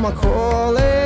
my calling